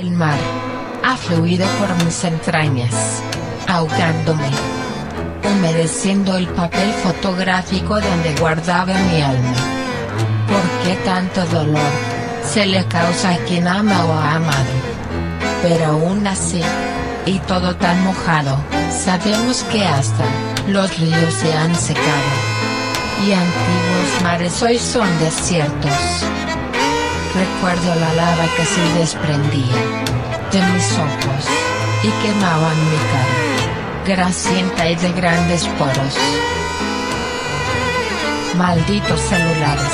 El mar ha fluido por mis entrañas, ahogándome, humedeciendo el papel fotográfico donde guardaba mi alma. ¿Por qué tanto dolor se le causa a quien ama o ha amado? Pero aún así, y todo tan mojado, sabemos que hasta los ríos se han secado. Y antiguos mares hoy son desiertos. Recuerdo la lava que se desprendía de mis ojos y quemaban mi cara, grasienta y de grandes poros. Malditos celulares,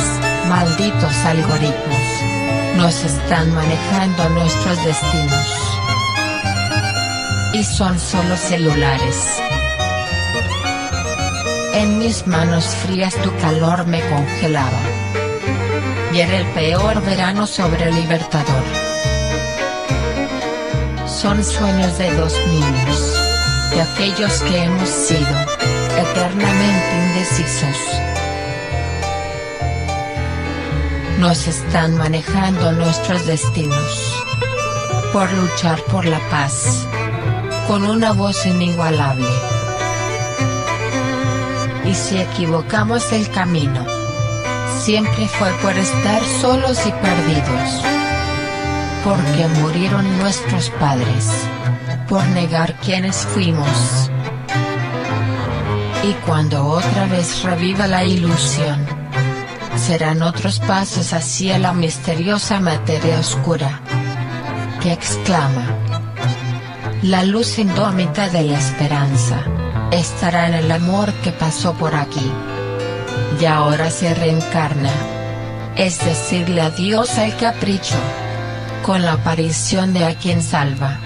malditos algoritmos, nos están manejando nuestros destinos. Y son solo celulares. En mis manos frías tu calor me congelaba. Y era el peor verano sobre el Libertador. Son sueños de dos niños. De aquellos que hemos sido, eternamente indecisos. Nos están manejando nuestros destinos. Por luchar por la paz. Con una voz inigualable. Y si equivocamos el camino, siempre fue por estar solos y perdidos. Porque murieron nuestros padres, por negar quienes fuimos. Y cuando otra vez reviva la ilusión, serán otros pasos hacia la misteriosa materia oscura. Que exclama. La luz indómita de la esperanza estará en el amor que pasó por aquí. Y ahora se reencarna. Es decirle adiós al capricho. Con la aparición de a quien salva.